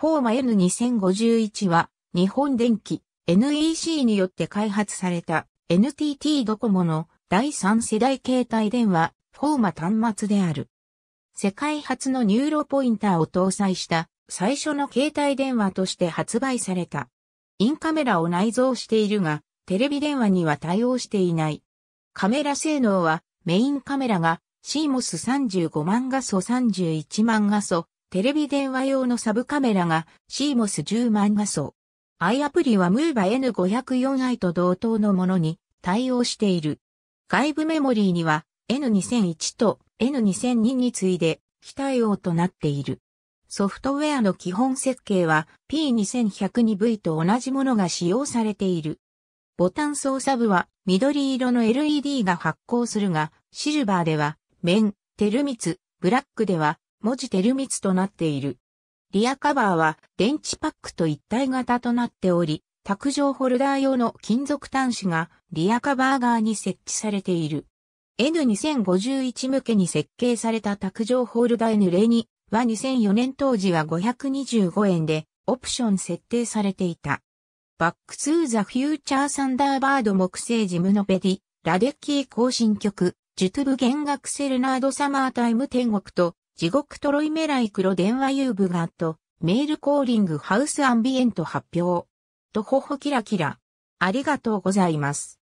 フォーマ N2051 は日本電機 NEC によって開発された NTT ドコモの第3世代携帯電話フォーマ端末である。世界初のニューロポインターを搭載した最初の携帯電話として発売された。インカメラを内蔵しているが、テレビ電話には対応していない。カメラ性能はメインカメラが CMOS35 万画素31万画素、テレビ電話用のサブカメラが CMOS10 万画素。i アプリは MOVA N504i と同等のものに対応している。外部メモリーには N2001 と N2002 に次いで非対応となっている。ソフトウェアの基本設計は P2102V と同じものが使用されている。ボタン操作部は緑色の LED が発光するが、シルバーでは面、テルミツ、ブラックでは文字テルミツとなっている。リアカバーは電池パックと一体型となっており、卓上ホルダー用の金属端子がリアカバー側に設置されている。N2051 向けに設計された卓上ホルダー N02 は2004年当時は525円でオプション設定されていた。バックトゥーザフューチャーサンダーバード木星ジムノペディ、ラデツキー行進曲、ジュトゥヴ弦楽セレナーデサマータイム天国と地獄トロイメライ黒電話遊具があと、メールコーリングハウスアンビエント発表。とほほキラキラ。ありがとうございます。